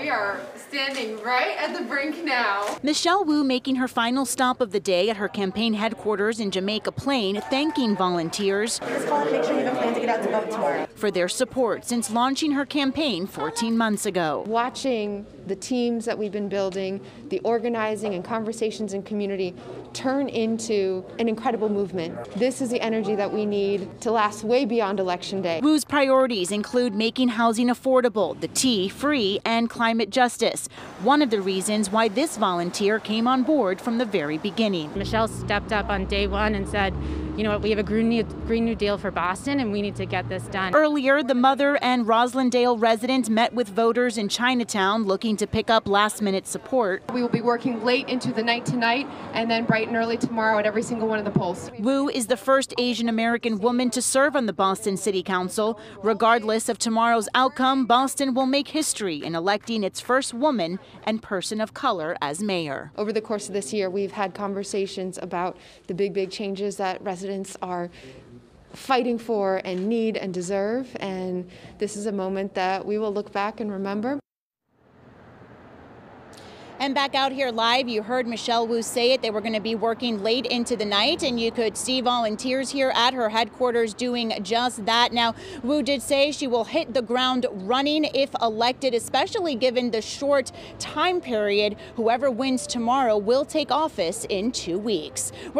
We are standing right at the brink now. Michelle Wu making her final stop of the day at her campaign headquarters in Jamaica Plain, thanking volunteers Just call and make sure you have a plan to get out to vote tomorrow. for their support since launching her campaign 14 months ago. watching the teams that we've been building, the organizing and conversations in community turn into an incredible movement. This is the energy that we need to last way beyond election day. Wu's priorities include making housing affordable, the T free, and climate justice. One of the reasons why this volunteer came on board from the very beginning. Michelle stepped up on day one and said, you know what, we have a Green New, Green New Deal for Boston and we need to get this done. Earlier, the mother and Roslindale residents met with voters in Chinatown looking to pick up last minute support. We will be working late into the night tonight and then bright and early tomorrow at every single one of the polls. Wu is the first Asian American woman to serve on the Boston City Council. Regardless of tomorrow's outcome, Boston will make history in electing its first woman and person of color as mayor. Over the course of this year, we've had conversations about the big, big changes that residents are fighting for and need and deserve. And this is a moment that we will look back and remember. And back out here live, you heard Michelle Wu say it. They were going to be working late into the night, and you could see volunteers here at her headquarters doing just that. Now, Wu did say she will hit the ground running if elected, especially given the short time period. Whoever wins tomorrow will take office in two weeks. We're